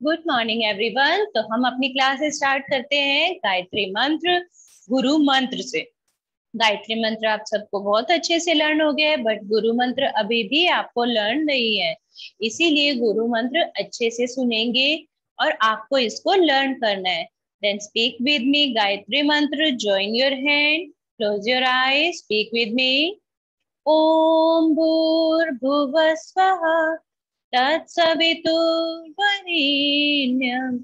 Good morning everyone तो हम अपनी क्लास स्टार्ट करते हैं गायत्री मंत्र, गुरु मंत्र से। गायत्री मंत्र आप सबको बहुत अच्छे से लर्न हो गया है बट गुरु मंत्र अभी भी आपको लर्न नहीं है। इसीलिए गुरु मंत्र अच्छे से सुनेंगे और आपको इसको लर्न करना है। Then speak with me Gayatri mantra join your hand close your eye speak with me Om भूर्भुव स्वः तत्सवितुर्वरेण्यं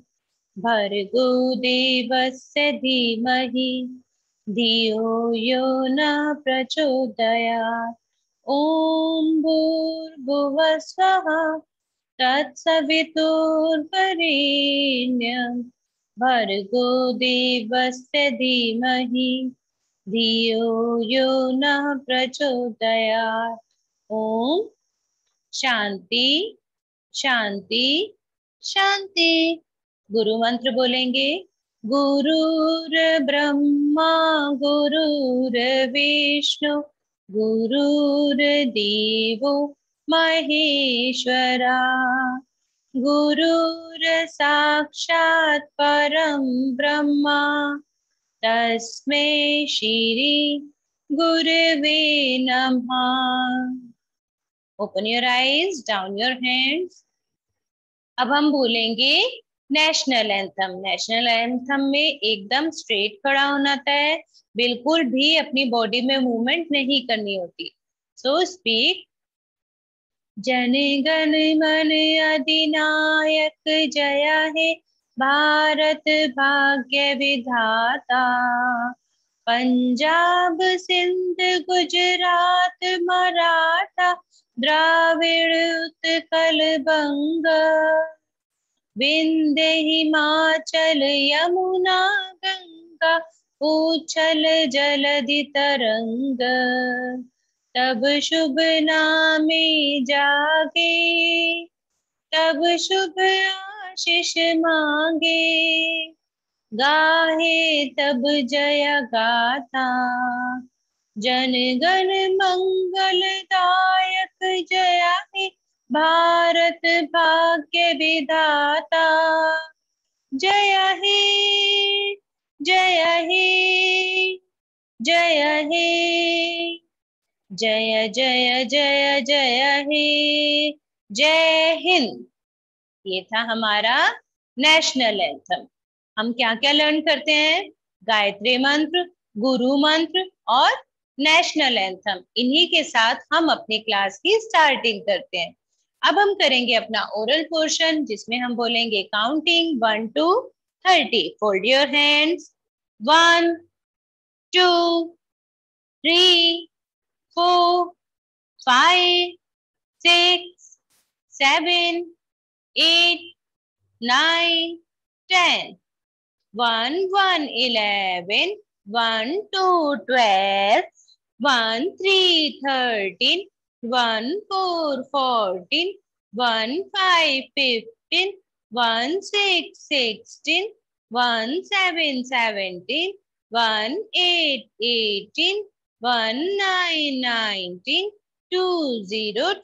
भर्गो देवस्य धीमहि, धियो यो न प्रचोदयात्। ॐ भूर्भुवः स्वः तत्सवितुर्वरेण्यं भर्गो देवस्य धीमहि, धियो यो न प्रचोदयात्। ॐ शांति शांति शांति। गुरु मंत्र बोलेंगे, गुरुर ब्रह्मा, गुरुर विष्णु, गुरुर देवो, महेश्वरा। गुरुर साक्षात् परम ब्रह्मा, तस्मै श्री गुरवे नमः। Open your eyes down your hands अब हम बोलेंगे नेशनल एंथम नेशनल एंथम में एकदम स्ट्रेट खड़ा होना है। बिल्कुल भी अपनी बॉडी में मूवमेंट नहीं करनी होती। सो स्पीक जन गण मन अधिनायक जया है। भारत भाग्य विधाता। पंजाब सिंध गुजरात मराठा। द्राविड़ उत्कल बंग विंध्य हिमाचल यमुना गंगा, उछल जलधि तरंग। तब शुभ नामे जागे, तब शुभ आशीष मांगे। गाहे तब जय गाथा जन गण मंगलदायक जया हे भारत भाग्य विधाता। जय हे जय हे जय हे, जय जय जय जय हे, जय हिंद। ये था हमारा नेशनल एंथम हम क्या क्या लर्न करते हैं? गायत्री मंत्र, गुरु मंत्र और नेशनल एंथम इन्हीं के साथ हम अपनी क्लास की स्टार्टिंग करते हैं। अब हम करेंगे अपना ओरल पोर्शन जिसमें हम बोलेंगे counting one two thirty fold your hands one two three four five six seven eight nine ten one one eleven one two twelve 1, 3, 13, 1, 4, 14, 1, 5, 15, 1, 6, 16, 1, 7, 17, 1, 8, 18, 1, 9, 19, 2, 0,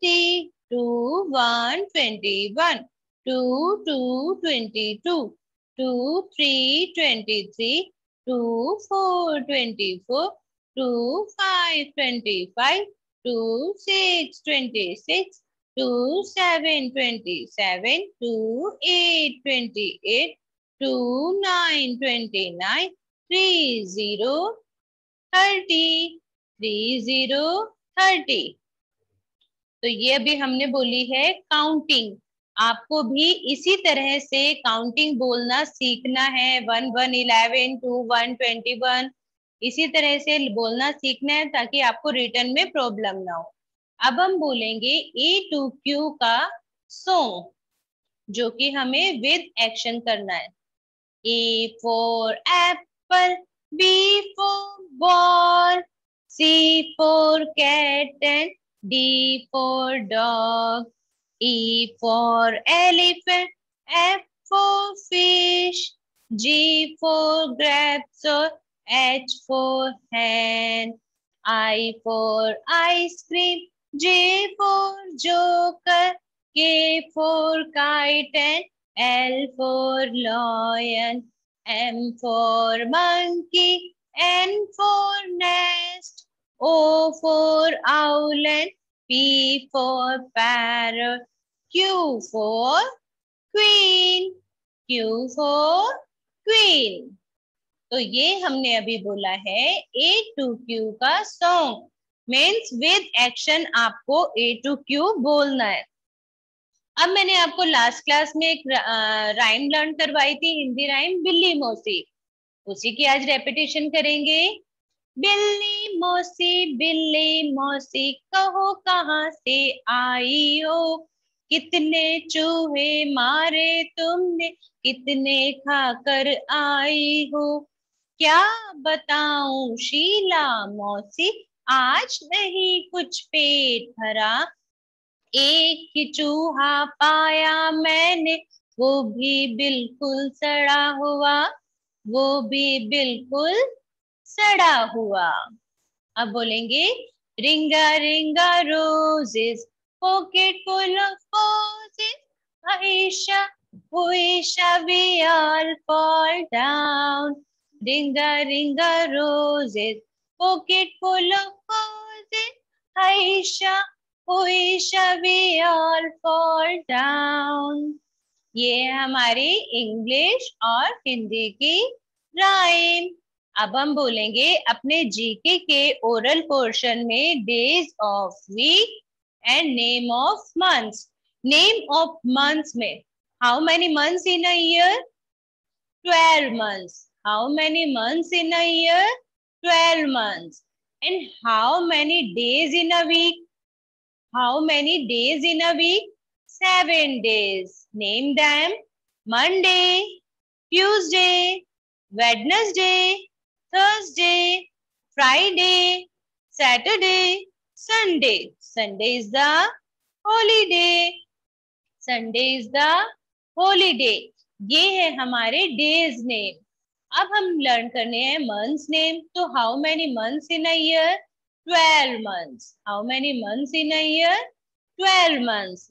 20, 2, 1, 21, 2, 2, 22, 2, 3, 23, 2, 4, 24, two five twenty five, two six twenty six, two seven twenty seven, two eight twenty eight, two nine twenty nine, three zero thirty, three zero thirty. तो ये अभी हमने बोली है counting आपको भी इसी तरह से काउंटिंग बोलना सीखना है one one eleven two one twenty one इसी तरह से बोलना सीखना है ताकि आपको रिटर्न में प्रॉब्लम ना हो। अब हम बोलेंगे ए टू क्यू का सो जो कि हमें विद एक्शन करना है। A for apple B for ball C for cat and D for dog E for elephant F for fish G for grapes और H for hand, I for ice cream, J for joker, K for kite and L for lion, M for monkey, N for nest, O for owl and P for parrot, Q for queen, Q for queen. तो ये हमने अभी बोला है A to Q का song means with action आपको A to Q बोलना है। अब मैंने आपको लास्ट क्लास में एक राइम लर्न करवाई थी, हिंदी राइम बिल्ली मौसी। उसी की आज रेपिटेशन करेंगे। बिल्ली मौसी बिल्ली मौसी, कहो कहाँ से आई हो? कितने चूहे मारे तुमने, कितने खाकर आई हो? क्या बताऊँ? शीला मौसी, आज नहीं कुछ पेट भरा। एक ही चूहा पाया मैंने, वो भी बिल्कुल सड़ा हुआ। वो भी बिल्कुल सड़ा हुआ। अब बोलेंगे, ring a ring a roses pocket full of posies Aisha Aisha we all fall ringa ringa roses pocket full of posies Aisha Aisha we all fall down. ये हमारी इंग्लिश और हिंदी की राइम अब हम बोलेंगे अपने जीके के ओरल पोर्शन में days of week and name of months name of months में how many months in a year twelve months how many months in a year twelve months and how many days in a week How many days in a week? Seven days. Name them. Monday, Tuesday, Wednesday, Thursday, Friday, Saturday, Sunday. Sunday is the holiday. Sunday is the holiday. ये है हमारे days name अब हम learn करने हैं months name तो how many months in a year 12 months. How many months in a year? 12 months.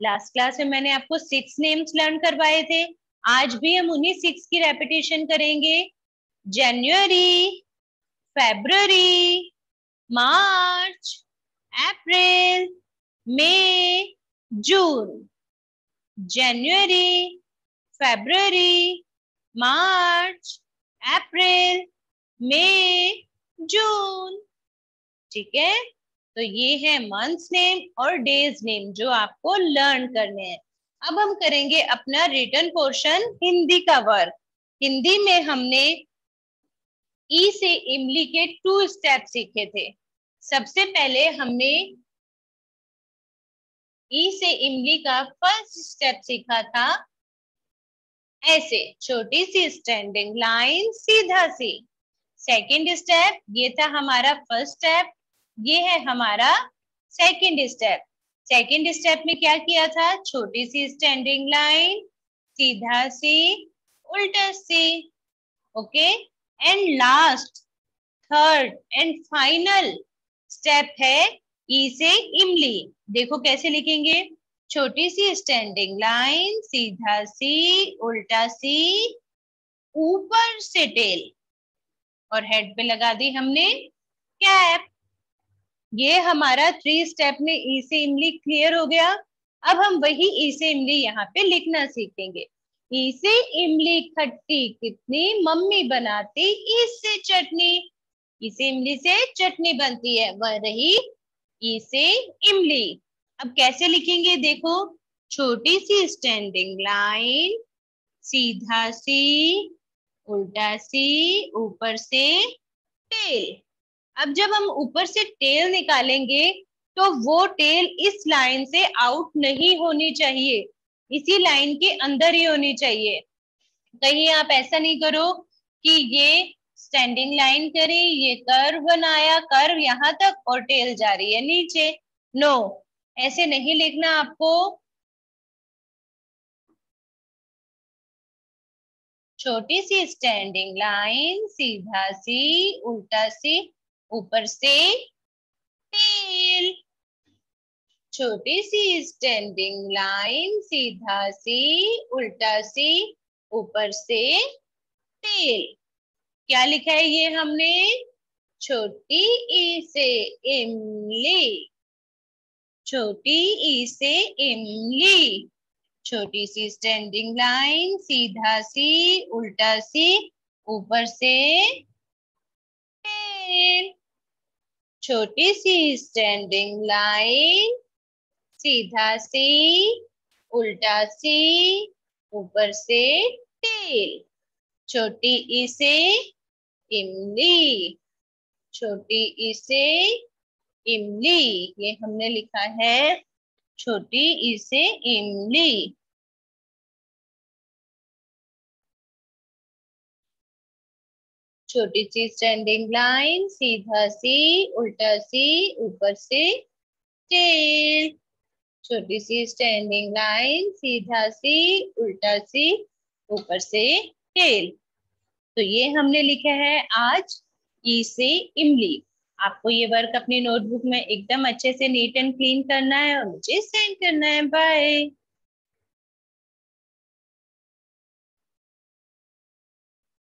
Last class में मैंने आपको सिक्स नेम्स लर्न करवाए थे आज भी हम उन्हीं सिक्स की रेपिटेशन करेंगे जनवरी फेब्रवरी मार्च अप्रैल मई जून जनवरी फेब्रवरी मार्च, अप्रैल, मई, जून। ठीक है? तो ये है मंथ्स नेम और डेज़ नेम जो आपको लर्न करने हैं। अब हम करेंगे अपना रिटर्न पोर्शन हिंदी का वर्क हिंदी में हमने ई से इमली के टू स्टेप सीखे थे। सबसे पहले हमने ई से इमली का फ़र्स्ट स्टेप सीखा था। ऐसे छोटी सी स्टैंडिंग लाइन सीधा सी। सेकेंड स्टेप ये था हमारा फ़र्स्ट स्टेप ये है हमारा सेकेंड स्टेप सेकेंड स्टेप में क्या किया था? छोटी सी स्टैंडिंग लाइन सीधा सी, उल्टा C okay and last third and final step है ई से इमली। देखो कैसे लिखेंगे? छोटी सी स्टैंडिंग लाइन सीधा सी, उल्टा सी, ऊपर से टेल और हेड पे लगा दी हमने कैप ये हमारा थ्री स्टेप में ई से इमली क्लियर हो गया. अब हम वही ई से इमली यहाँ पे लिखना सीखेंगे. ई से इमली खट्टी कितनी? मम्मी बनाती इससे चटनी. इसे इमली से चटनी बनती है. वह रही ई से इमली. अब कैसे लिखेंगे? देखो, छोटी सी स्टैंडिंग लाइन सीधा सी, उल्टा सी, ऊपर से टेल अब जब हम ऊपर से टेल निकालेंगे तो वो टेल इस लाइन से आउट नहीं होनी चाहिए. इसी लाइन के अंदर ही होनी चाहिए. कहीं आप ऐसा नहीं करो कि ये स्टैंडिंग लाइन करी, ये कर्व बनाया कर्व यहाँ तक और टेल जा रही है नीचे. नो ऐसे नहीं लिखना आपको। छोटी सी स्टैंडिंग लाइन सीधा सी, उल्टा सी, ऊपर से टेल छोटी सी स्टैंडिंग लाइन सीधा सी, उल्टा सी, ऊपर से टेल क्या लिखा है ये हमने? छोटी ई से इमली छोटी ई से इमली। छोटी सी स्टैंडिंग लाइन सीधा सी, उल्टा सी, ऊपर से छोटी सी स्टैंडिंग लाइन सीधा सी, उल्टा सी, ऊपर से टेल छोटी ई से इमली। छोटी ई से इमली, ये हमने लिखा है छोटी ई से इमली। छोटी सी स्टैंडिंग लाइन सीधा सी, उल्टा सी, ऊपर से टेल छोटी सी स्टैंडिंग लाइन सीधा सी, उल्टा सी, ऊपर से टेल तो ये हमने लिखा है आज ई से इमली। आपको ये वर्क अपनी नोटबुक में एकदम अच्छे से नीट एंड क्लीन करना है और मुझे सेंड करना है बाय